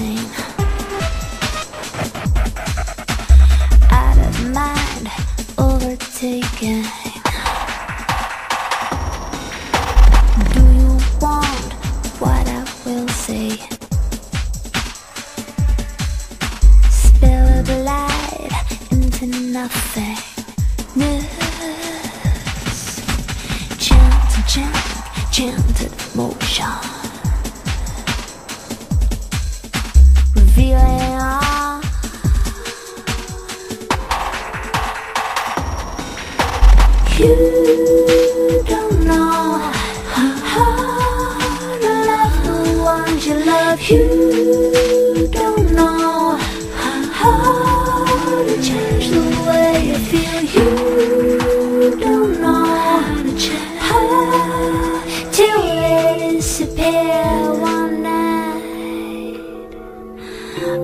Out of mind, overtaken. Do you want what I will say? Spill the light into nothingness. Gentle, gentle, gentle motion. You don't know how love the ones you love. You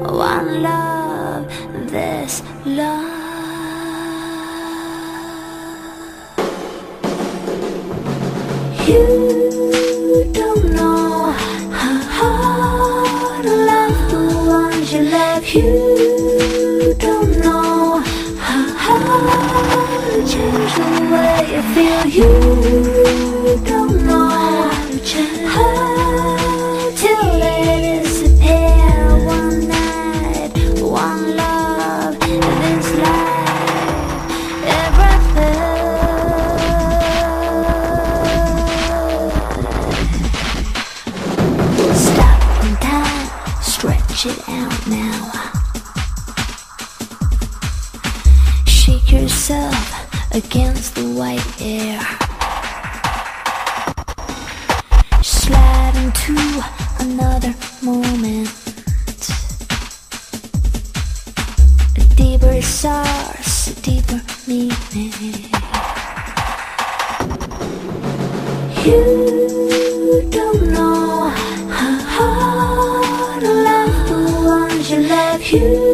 One love, this love. You don't know how to love the ones you love. You don't know how hard to change the way you feel. You stretch it out now. Shake yourself against the white air. Slide into another moment. A deeper source, a deeper meaning. You you